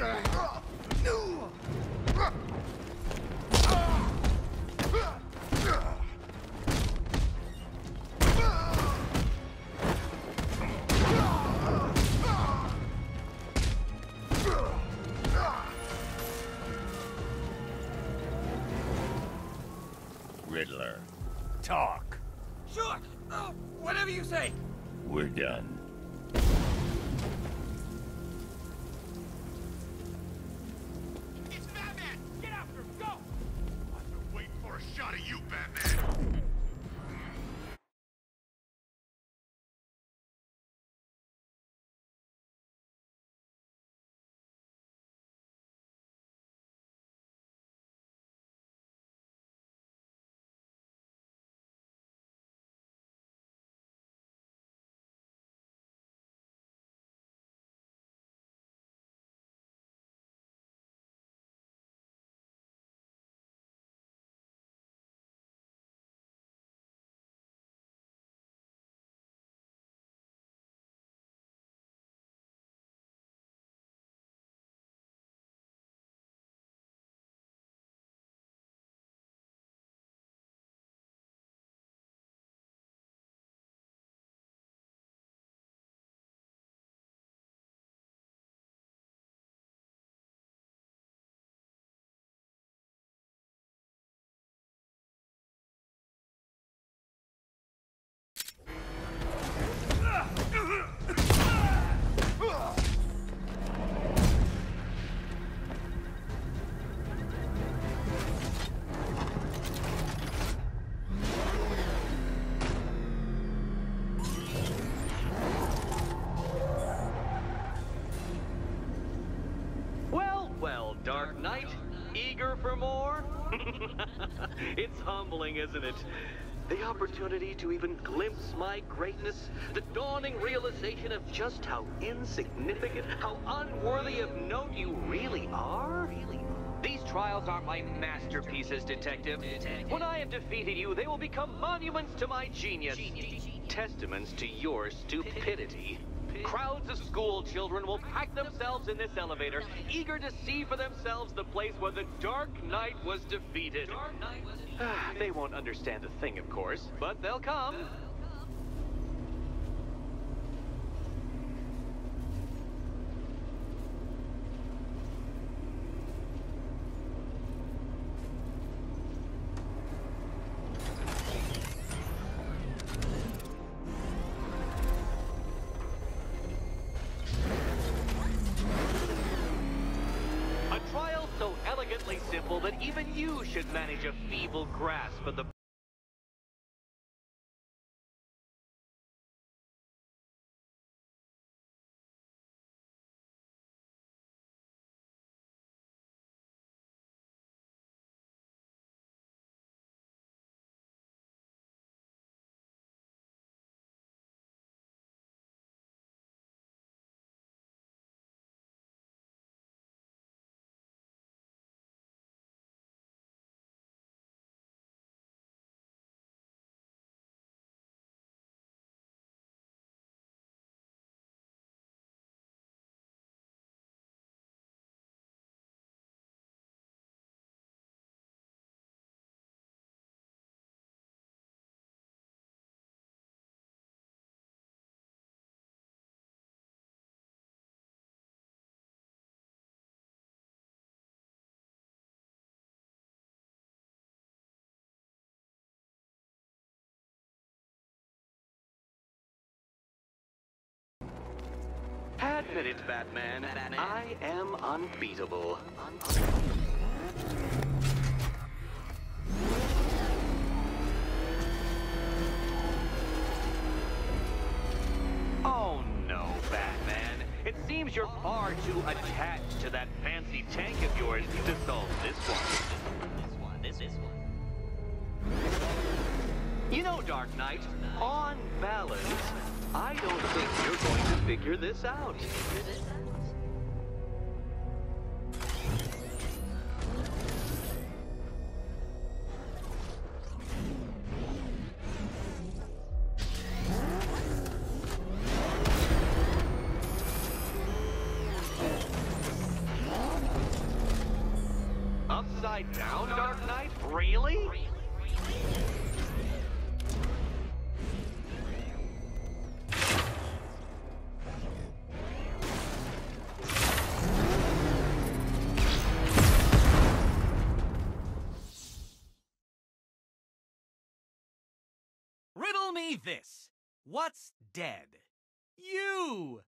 Riddler. Dark Knight, eager for more? it's humbling, isn't it? The opportunity to even glimpse my greatness, the dawning realization of just how insignificant, how unworthy of note you really are. These trials are my masterpieces, Detective. When I have defeated you, they will become monuments to my genius, testaments to your stupidity. Crowds of school children will pack themselves in this elevator, eager to see for themselves the place where the Dark Knight was defeated. Ah, they won't understand a thing, of course, but they'll come. Even you should manage a feeble grasp of the Admit it, Batman. I am unbeatable. Oh no. Batman. It seems you're far too attached to that fancy tank of yours to solve this one. This one, this, this one. You know, Dark Knight, on balance, I don't think you're going to figure this out. Upside this. What's dead? You!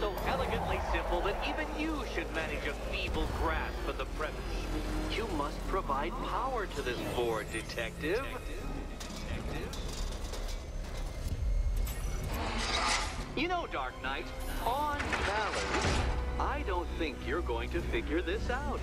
So elegantly simple that even you should manage a feeble grasp of the premise. You must provide power to this board, detective. You know, Dark Knight, on balance, I don't think you're going to figure this out.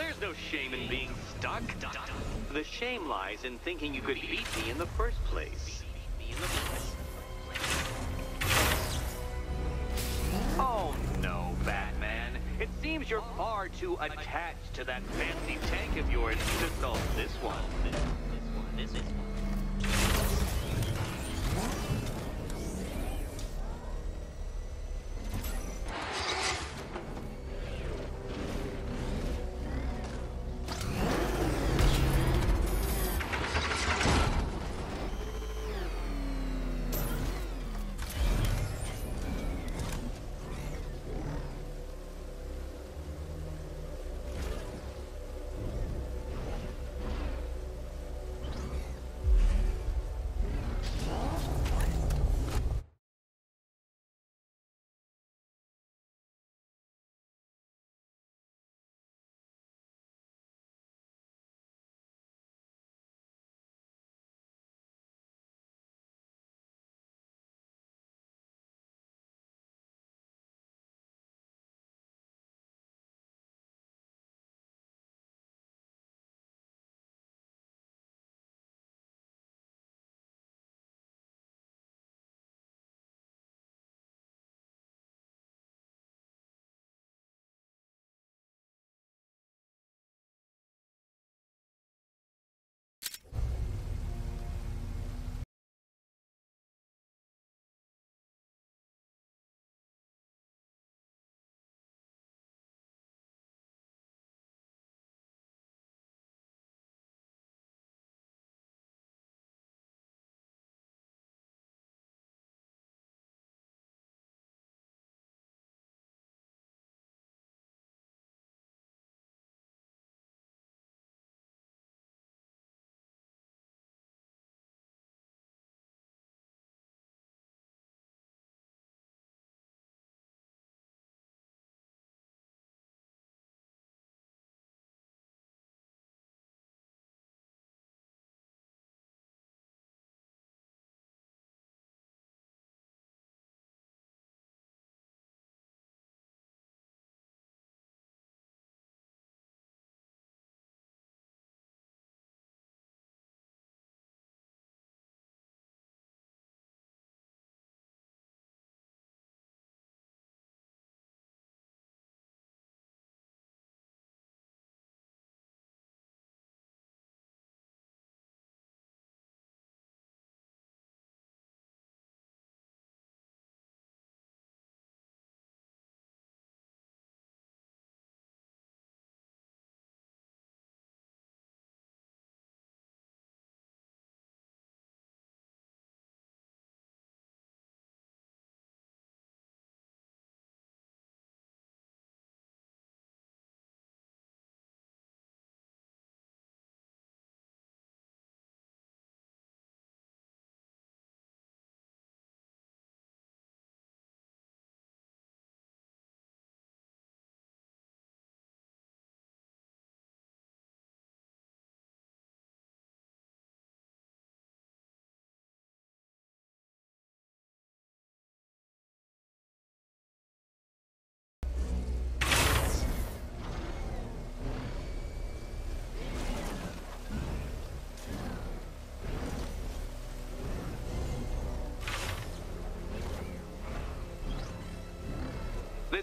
There's no shame in being stuck. The shame lies in thinking you could beat me in the first place. Oh no, Batman. It seems you're far too attached to that fancy tank of yours to solve this one. This, this one, this one.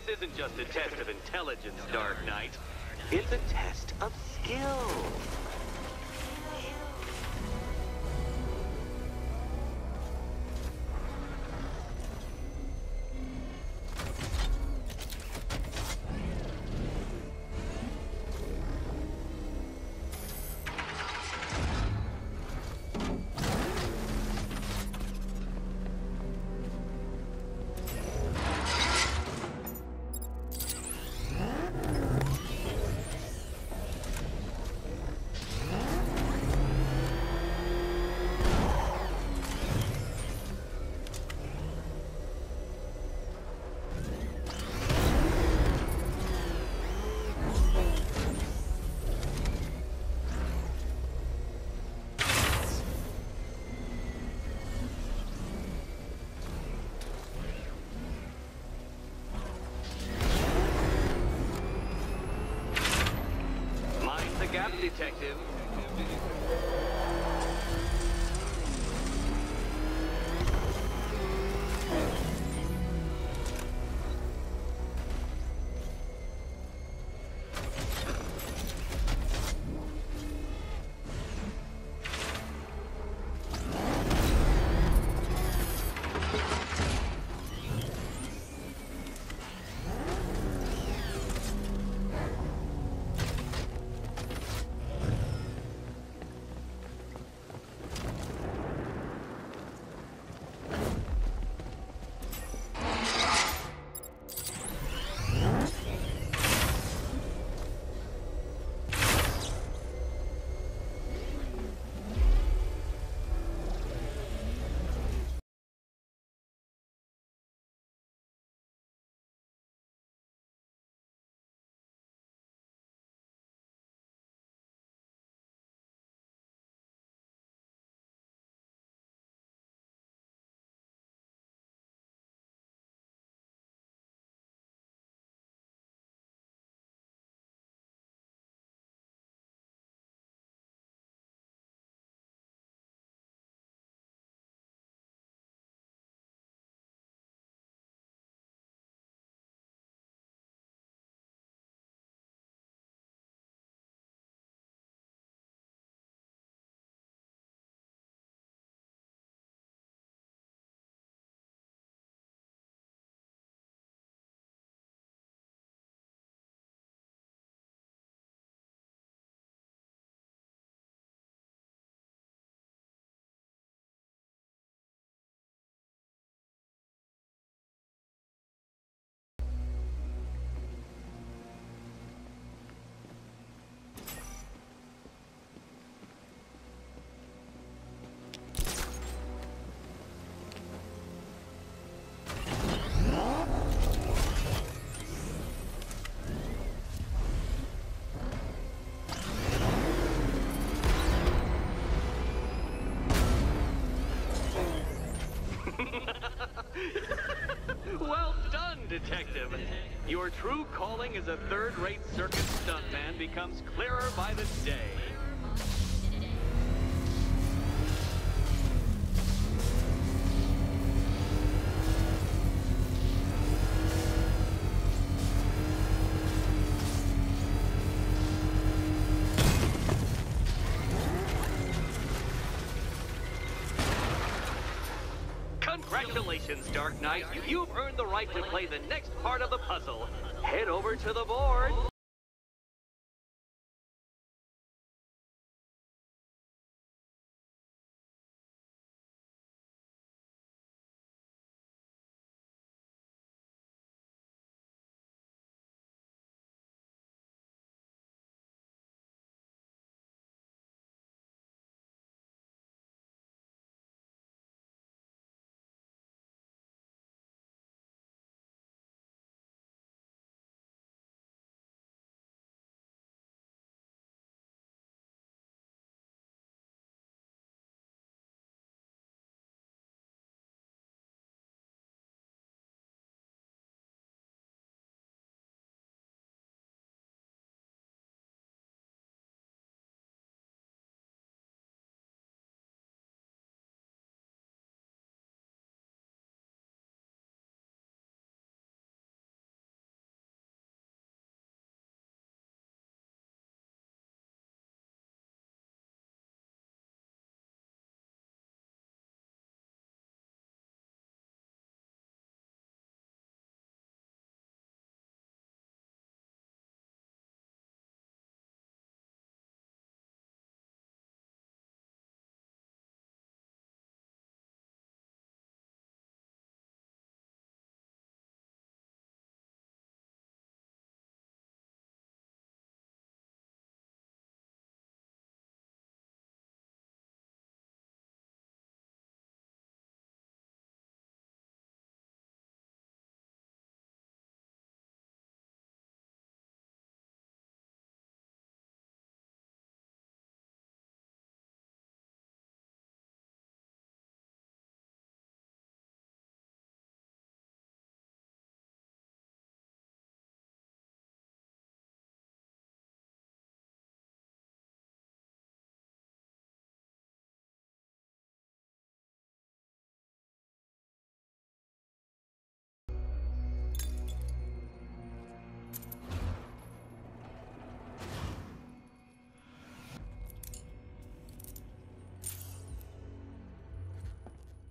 Isn't just a test of intelligence, Dark Knight. It's a test of skill. Gap, detective. Your true calling as a third-rate circus stuntman becomes clearer by the day. Congratulations, Dark Knight. You've earned the right to play the next part of the puzzle. Head over to the board.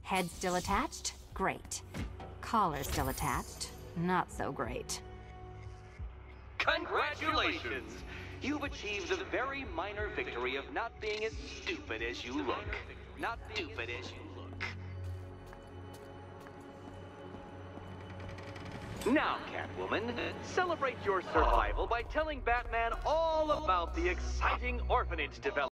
Head still attached? Great. Collar still attached? Not so great. Congratulations! You've achieved the very minor victory of not being as stupid as you look. Not stupid as you look. Now, Catwoman, celebrate your survival by telling Batman all about the exciting orphanage development.